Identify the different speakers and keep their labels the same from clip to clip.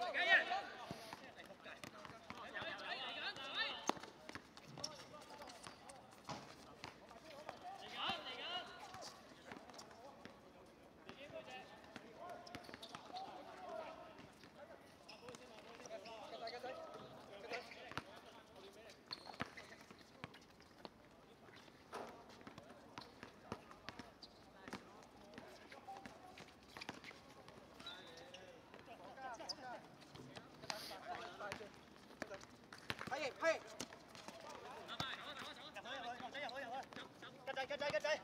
Speaker 1: ¡Vamos!
Speaker 2: Cắt chạy, cắt chạy, cắt chạy.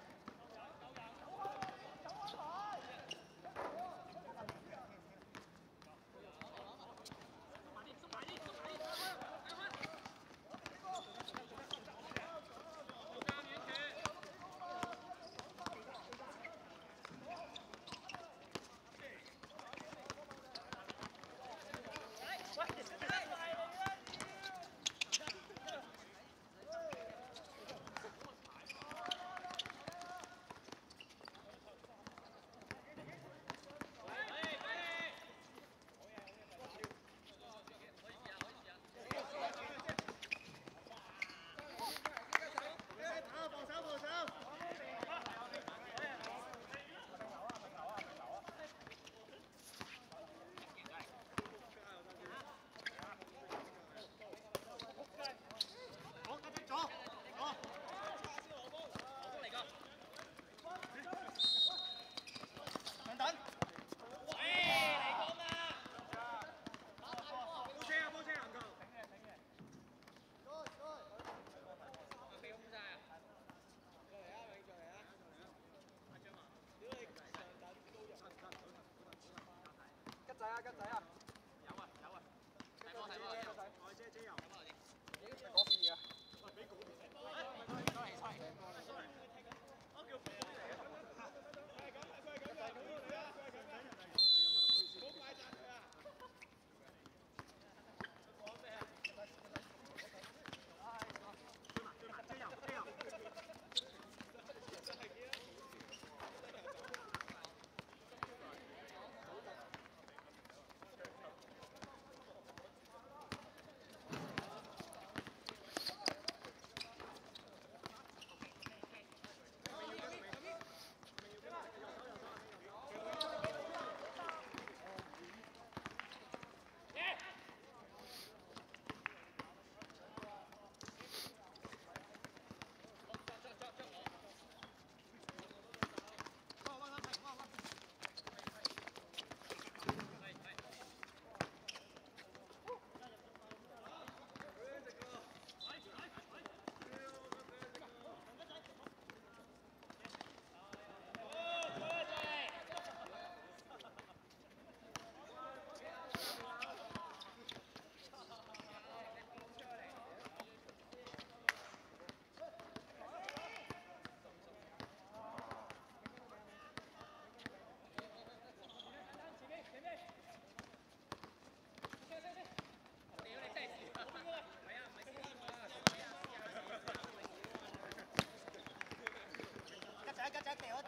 Speaker 2: Escúchate, otra.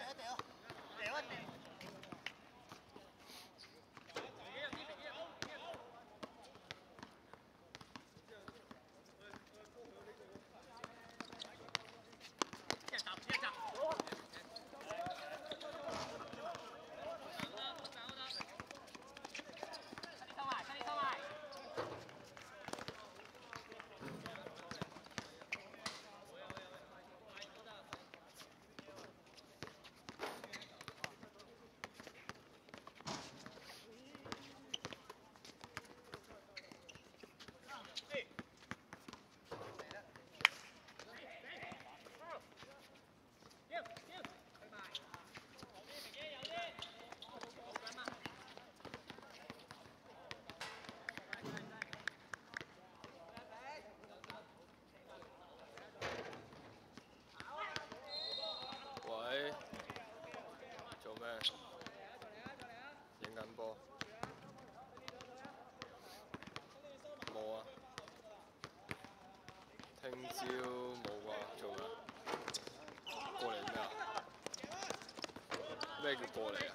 Speaker 2: 聽朝冇啩做咩？過嚟咩啊？咩叫過嚟啊？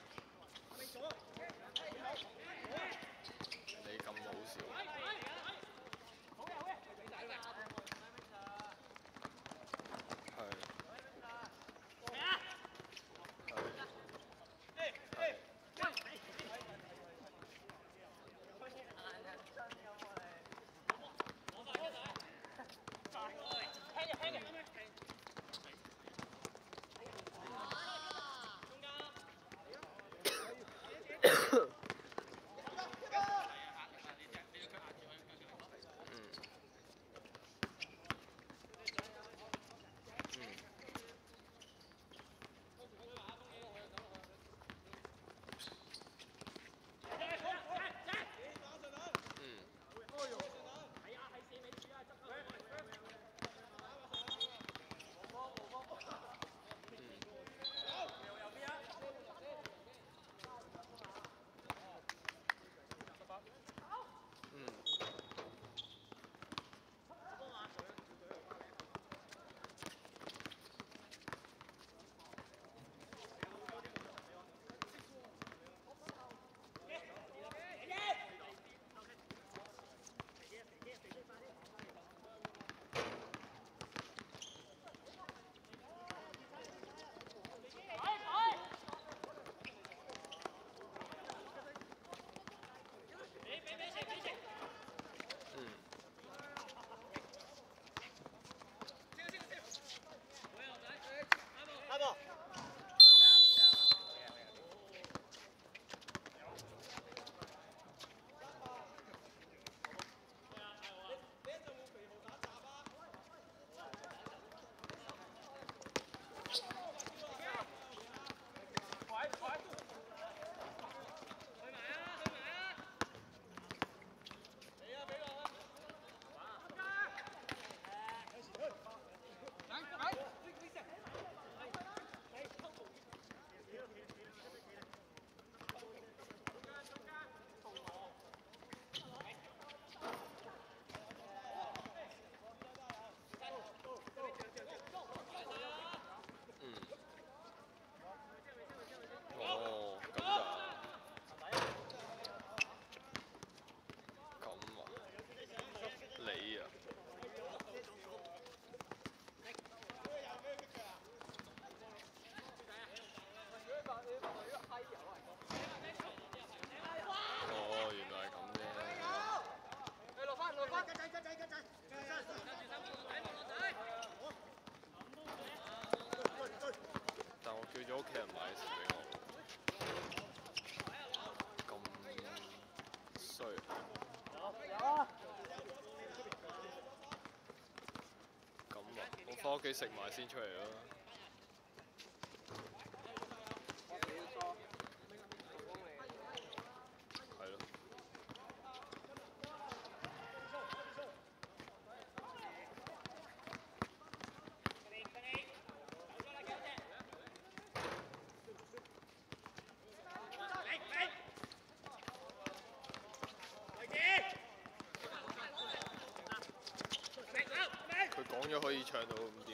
Speaker 1: 翻
Speaker 2: 屋企食埋先出嚟咯。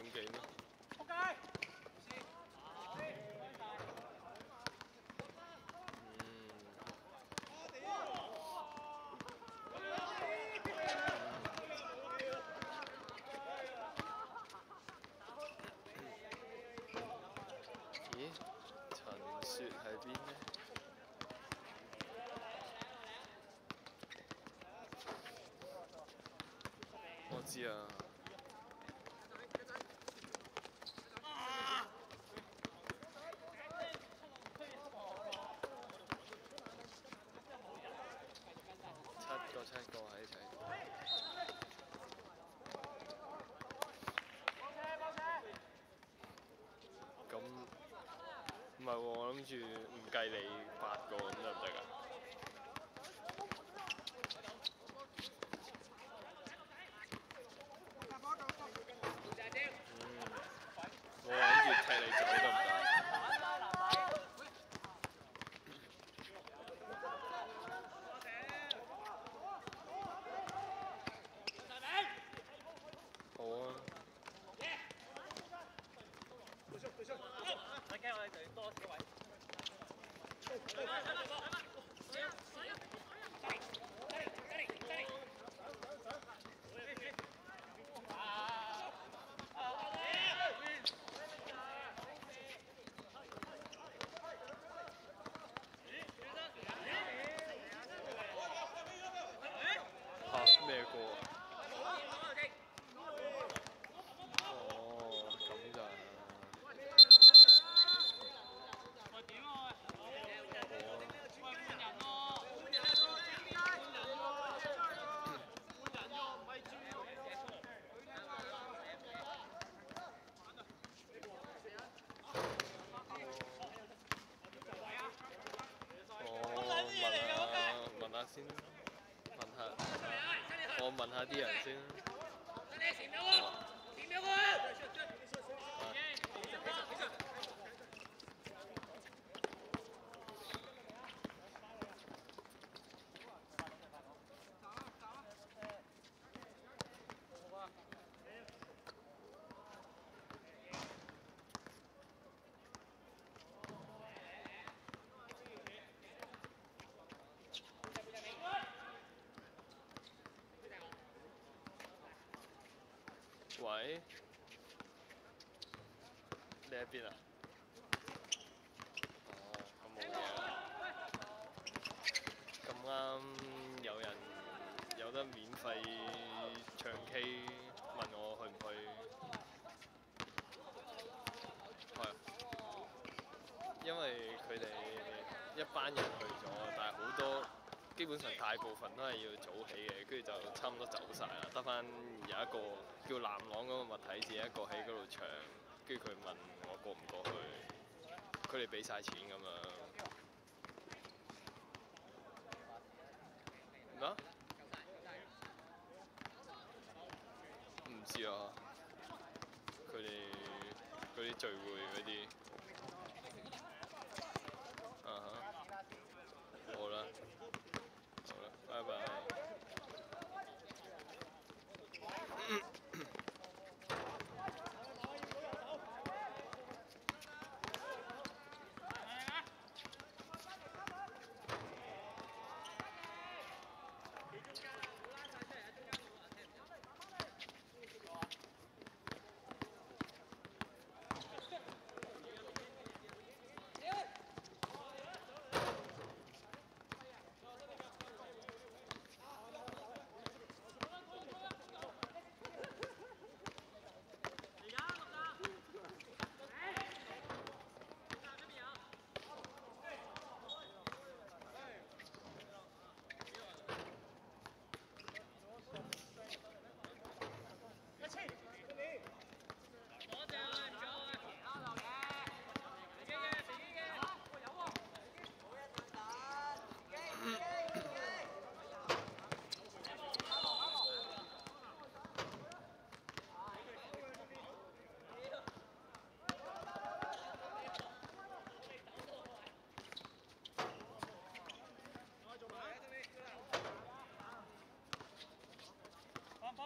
Speaker 1: 仆街！
Speaker 2: 嗯，咦？陳雪喺邊？我知啊。係喎，我諗住唔計你八個咁得唔得㗎？我諗住踢你走得唔得？好啊。嚇咩歌啊？哦，咁咋？我問下問下先，問那啲人先。喂，你喺邊啊？哦，咁冇嘢。咁啱有人有得免費唱 K，問我去唔去？係，因為佢哋一班人去咗，但係好多基本上大部分都係要早起嘅，跟住就差唔多走晒啦，得翻有一個叫藍朗嗰個物體自己一個喺嗰度唱，跟住佢問我過唔過去，佢哋俾晒錢咁樣。咩啊？唔知啊，佢哋嗰啲聚會嗰啲。啊哈，好啦，好啦，拜拜。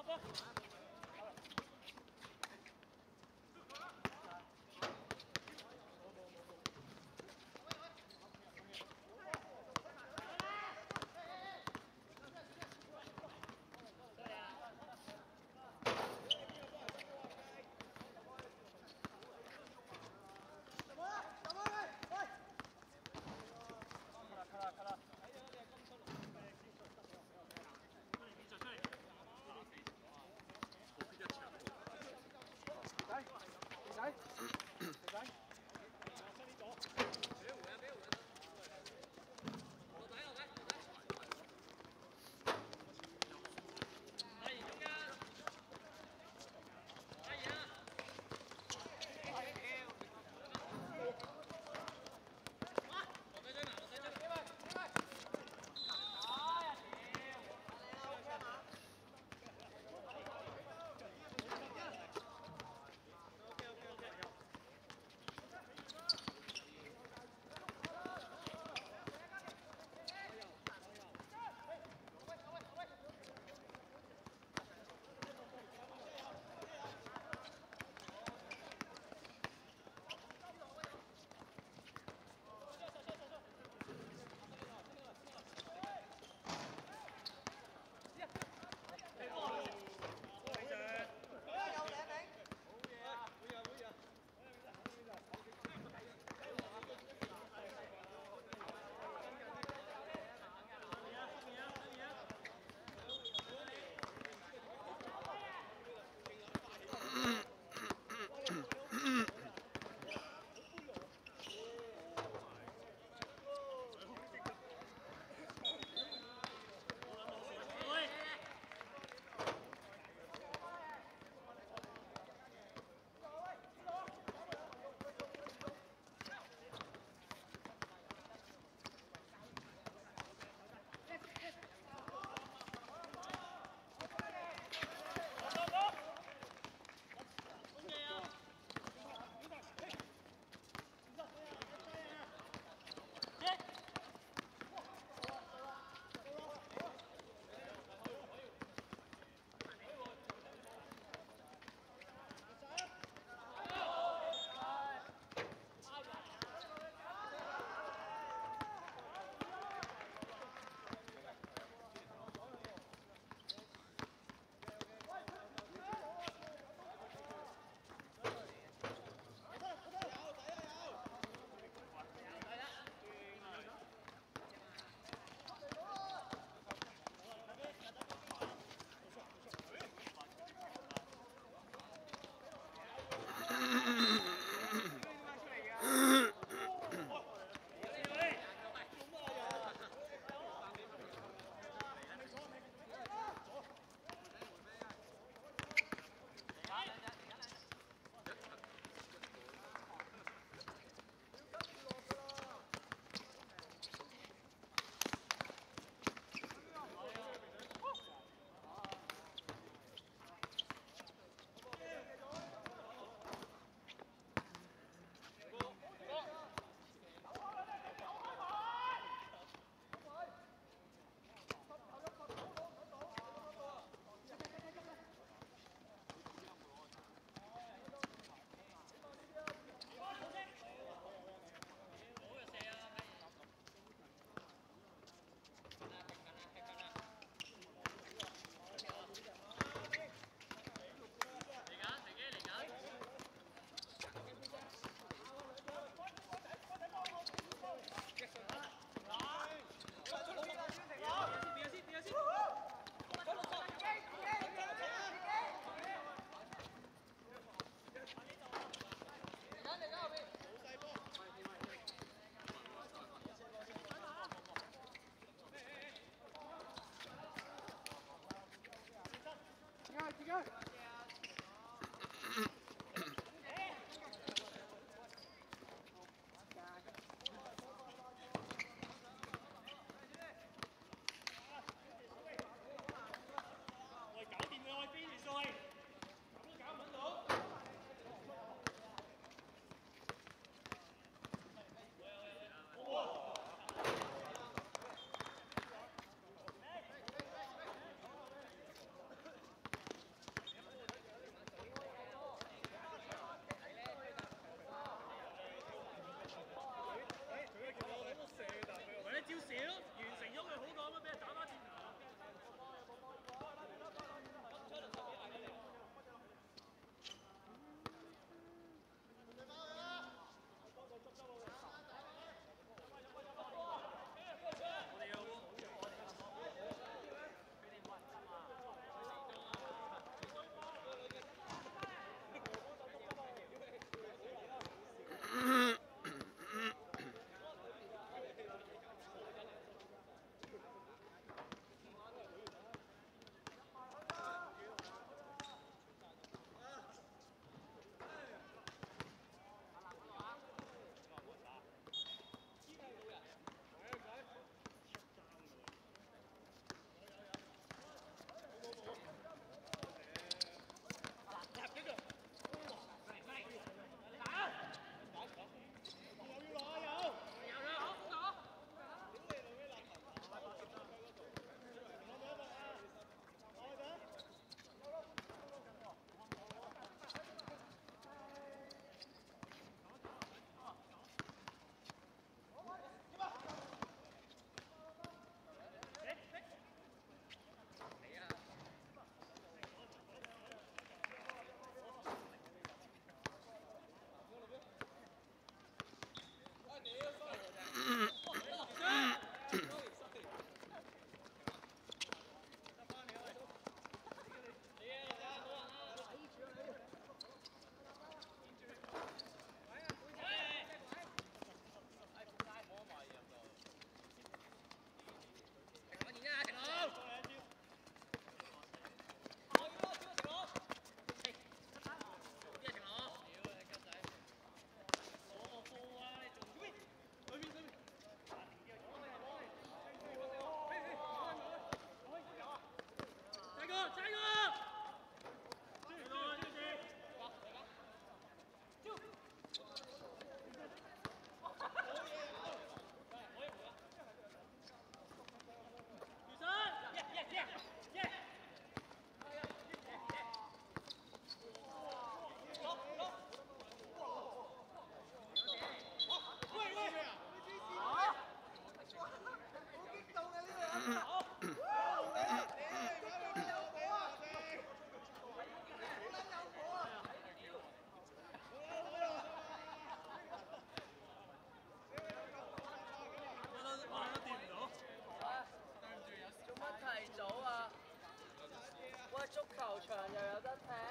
Speaker 3: Papa. go. 又有得踢。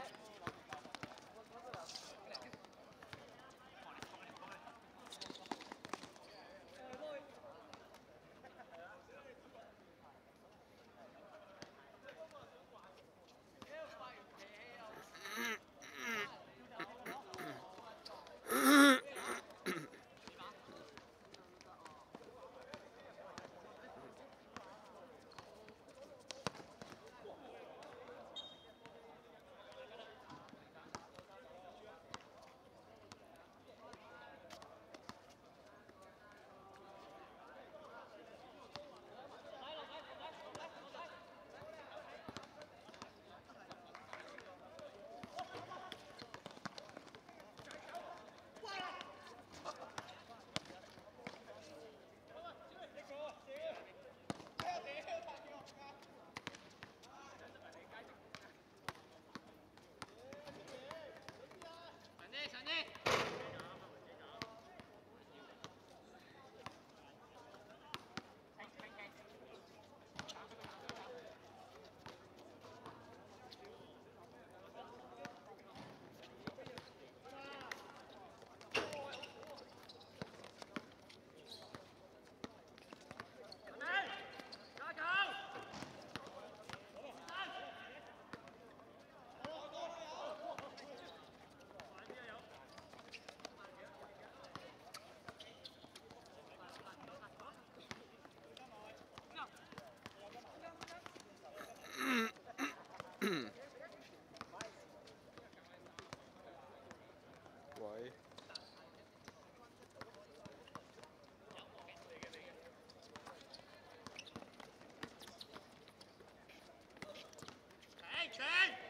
Speaker 3: Change!